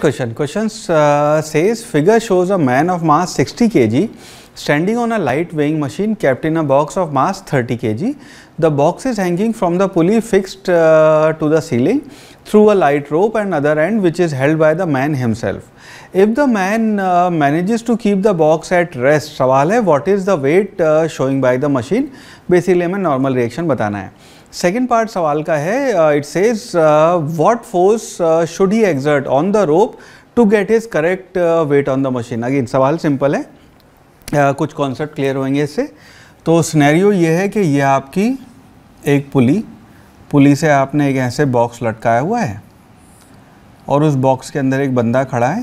Question. Question uh, says figure shows a man of mass 60 kg standing on a light weighing machine kept in a box of mass 30 kg. The box is hanging from the pulley fixed uh, to the ceiling through a light rope and other end which is held by the man himself. If the man uh, manages to keep the box at rest, सवाल है what is the weight uh, showing by the machine? Basically हमें normal reaction बताना है. Second part सवाल का है it says what force should he exert on the rope to get his correct weight on the machine again सवाल simple है। Uh, कुछ concept clear होंगे इससे। तो स्नैरियो ये है कि ये आपकी एक पुली पुली से आपने एक ऐसे बॉक्स लटकाया हुआ है और उस बॉक्स के अंदर एक बंदा खड़ा है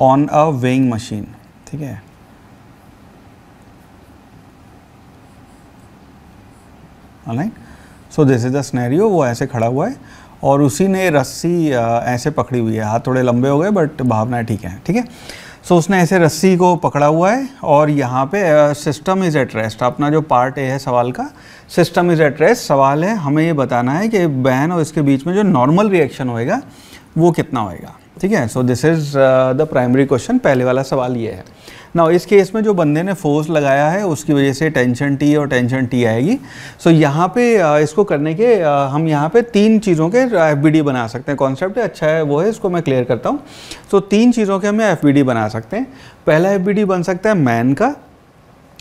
ऑन अ वेइंग मशीन ठीक है? Right so this is the scenario वो ऐसे खड़ा हुआ है और उसी ने रस्सी ऐसे पकड़ी हुई है। हाथ थोड़े लंबे हो गए बट भावना ठीक है ठीक है? सो उसने ऐसे रस्सी को पकड़ा हुआ है और यहाँ पे सिस्टम इज़ एट रेस्ट अपना जो पार्ट ए है सवाल का सिस्टम इज़ एट रेस्ट सवाल है, हमें ये बताना है कि बहन और इसके बीच में जो नॉर्मल रिएक्शन होएगा, वो कितना होएगा? ठीक है? So this is the primary question पहले वाला सवाल ये है। ना इस केस में जो बंदे ने फोर्स लगाया है उसकी वजह से टेंशन टी और टेंशन टी आएगी। सो so, यहाँ पे इसको करने के हम यहाँ पे तीन चीज़ों के एफबीडी बना सकते हैं। कॉन्सेप्ट अच्छा है वो है इसको मैं क्लियर करता हूँ। सो so, तीन चीज़ों के हमें एफबीडी बना सकते हैं। पहला एफबीडी बन सकता है मैन का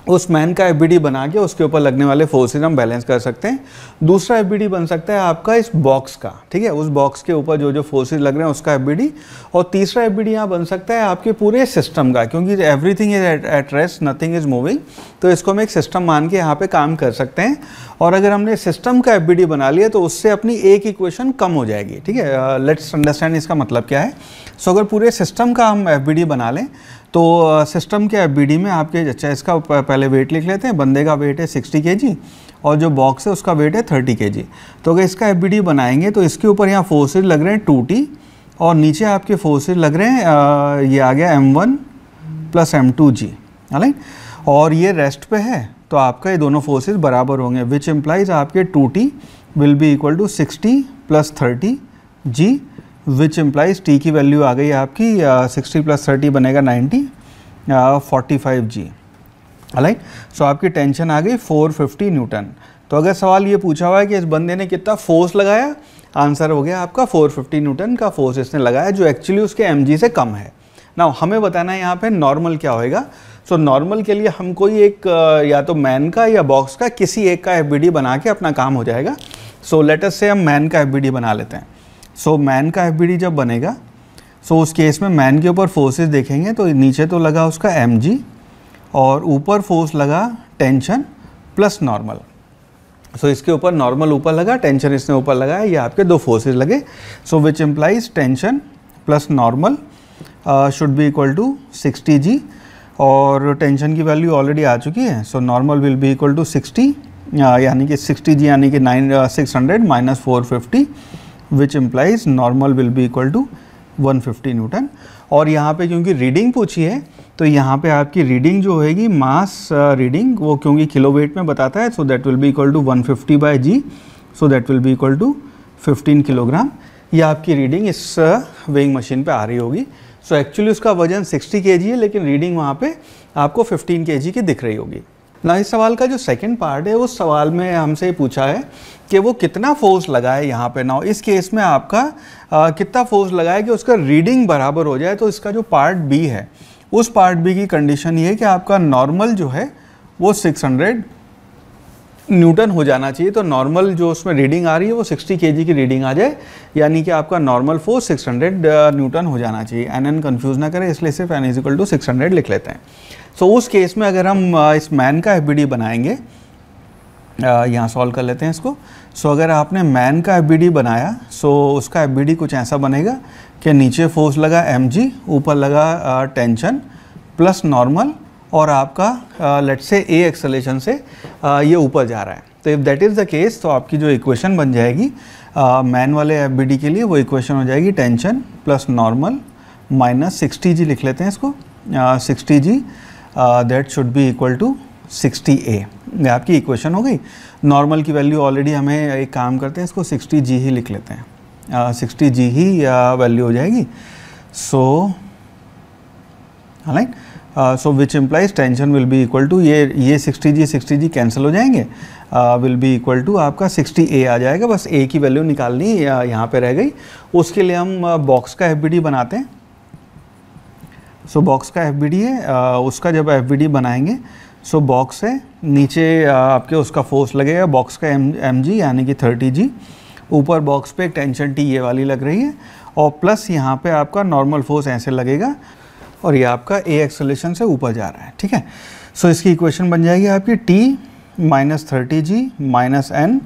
उस मैन का एफ़ बना के उसके ऊपर लगने वाले फोर्सेज हम बैलेंस कर सकते हैं। दूसरा एफ़ बन सकता है आपका इस बॉक्स का ठीक है? उस बॉक्स के ऊपर जो जो फोर्सेज लग रहे हैं उसका एफ़ और तीसरा एफ़ बी यहाँ बन सकता है आपके पूरे सिस्टम का क्योंकि everything is at rest nothing is moving तो इसको हम एक सिस्टम मान के यहाँ पे काम कर सकते हैं। और अगर हमने सिस्टम का एफबीडी बना लिया तो उससे अपनी एक इक्वेशन कम हो जाएगी ठीक है? लेट्स अंडरस्टैंड इसका मतलब क्या है। सो so, अगर पूरे सिस्टम का हम एफबीडी बना लें तो सिस्टम के एफ़ में आपके अच्छा इसका पहले वेट लिख लेते हैं। बंदे का वेट है सिक्सटी के और जो बॉक्स है उसका वेट है थर्टी के तो अगर इसका एफ़ बनाएँगे तो इसके ऊपर यहाँ फोर्सेज लग रहे हैं टू और नीचे आपके फोर्सेज लग रहे हैं आ, ये आ गया M one plus M two G right और ये रेस्ट पे है तो आपका ये दोनों फोर्सेज बराबर होंगे विच एम्प्लाइज आपके two T will be equal to sixty plus thirty G which implies T की वैल्यू आ गई आपकी सिक्सटी प्लस थर्टी बनेगा ninety forty five G right so आपकी टेंशन आ गई फोर फिफ्टी न्यूटन तो अगर सवाल ये पूछा हुआ है कि इस बंदे ने कितना फोर्स लगाया आंसर हो गया आपका 450 न्यूटन का फोर्स इसने लगाया जो एक्चुअली उसके एमजी से कम है. ना हमें बताना है यहाँ पे नॉर्मल क्या होएगा. सो so, नॉर्मल के लिए हम कोई एक या तो मैन का या बॉक्स का किसी एक का एफ़ बना के अपना काम हो जाएगा. सो लेटेस्ट से हम मैन का एफ़ बना लेते हैं. सो मैन का एफबीडी जब बनेगा सो so, उस केस में मैन के ऊपर फोर्सेस देखेंगे तो नीचे तो लगा उसका एमजी और ऊपर फोर्स लगा tension plus normal so so, इसके ऊपर नॉर्मल ऊपर लगा टेंशन इसने ऊपर लगाया ये आपके दो फोर्सेस लगे. So which implies tension plus normal should be equal to sixty G और टेंशन की वैल्यू ऑलरेडी आ चुकी है. So normal will be equal to sixty यानी कि सिक्सटी जी यानी कि nine six hundred minus four fifty which implies normal will be equal to 150 newton और यहाँ पे क्योंकि रीडिंग पूछी है तो यहाँ पे आपकी रीडिंग जो होगी मास रीडिंग वो क्योंकि किलो वेट में बताता है so that will be equal to 150 fifty by G so that will be equal to 15 kilogram ये आपकी रीडिंग इस वेइंग मशीन पे आ रही होगी। सो so एक्चुअली उसका वज़न 60 के है, लेकिन रीडिंग वहाँ पे आपको 15 के की दिख रही होगी। ना इस सवाल का जो सेकंड पार्ट है उस सवाल में हमसे पूछा है कि वो कितना फोर्स लगाए यहाँ पे ना इस केस में आपका आ, कितना फोर्स लगाए कि उसका रीडिंग बराबर हो जाए? तो इसका जो पार्ट बी है उस पार्ट बी की कंडीशन ये है कि आपका नॉर्मल जो है वो 600 न्यूटन हो जाना चाहिए तो नॉर्मल जो उसमें रीडिंग आ रही है वो 60 के की रीडिंग आ जाए यानी कि आपका नॉर्मल फोर्स 600 न्यूटन हो जाना चाहिए। एन एन कन्फ्यूज़ ना करें इसलिए सिर्फ़ एन इजिकल टू सिक्स लिख लेते हैं। सो so, उस केस में अगर हम इस मैन का एफ़ बनाएँगे यहाँ सॉल्व कर लेते हैं इसको। सो so, अगर आपने मैन का एफबीडी बनाया सो so उसका एफबीडी कुछ ऐसा बनेगा कि नीचे फोर्स लगा एमजी ऊपर लगा टेंशन प्लस नॉर्मल और आपका लेट से ए एक्सलेशन से आ, ये ऊपर जा रहा है। तो if that is the case तो आपकी जो इक्वेशन बन जाएगी मैन वाले एफ़ के लिए वो इक्वेशन हो जाएगी tension plus normal minus sixty G लिख लेते हैं इसको। Sixty G that should be equal to sixty A आपकी इक्वेशन हो गई। नॉर्मल की वैल्यू ऑलरेडी हमें एक काम करते हैं इसको सिक्सटी जी ही लिख लेते हैं। सिक्सटी जी ही वैल्यू हो जाएगी। So so, right so which implies tension will be equal to ये ये sixty G sixty G cancel हो जाएँगे। विल बी इक्वल टू आपका सिक्सटी ए आ जाएगा। बस ए की वैल्यू निकालनी uh, यहाँ पे रह गई। उसके लिए हम बॉक्स uh, का एफबीडी बनाते हैं। सो so, बॉक्स का एफबीडी है uh, उसका जब एफबीडी बनाएँगे सो so, बॉक्स है नीचे आपके उसका फोर्स लगेगा बॉक्स का एम यानी कि थर्टी जी ऊपर बॉक्स पे टेंशन टी ये वाली लग रही है और प्लस यहाँ पे आपका नॉर्मल फोर्स ऐसे लगेगा। और ये आपका ए एक्सलेशन से ऊपर जा रहा है ठीक है? सो so, इसकी इक्वेशन बन जाएगी आपकी T minus thirty G minus N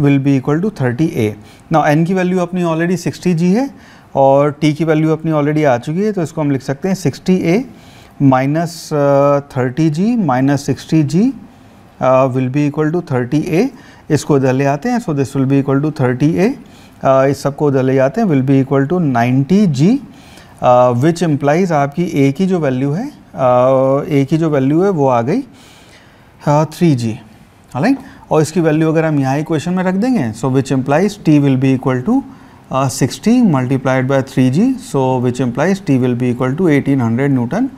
will be equal to thirty A ना एन की वैल्यू अपनी ऑलरेडी सिक्सटी जी है और टी की वैल्यू अपनी ऑलरेडी आ चुकी है तो इसको हम लिख सकते हैं sixty A minus thirty G minus sixty G will be equal to thirty A इसको इधर ले आते हैं so this will be equal to thirty A इस सबको इधर ले जाते हैं will be equal to ninety G which implies आपकी ए की जो वैल्यू है ए uh, की जो वैल्यू है वो आ गई थ्री जी राइट और इसकी वैल्यू अगर हम यहाँ इक्वेशन में रख देंगे so which implies T will be equal to sixty multiplied by three G so which implies T will be equal to eighteen hundred newton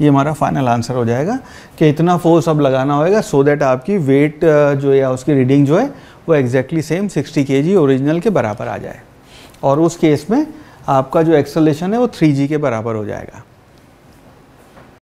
ये हमारा फाइनल आंसर हो जाएगा कि इतना फोर्स अब लगाना होगा सो so दैट आपकी वेट uh, जो या उसकी रीडिंग जो है वो एग्जैक्टली सेम सिक्सटी के जी ओरिजिनल के बराबर आ जाए। और उस केस में आपका जो एक्सलेशन है वो थ्री के बराबर हो जाएगा।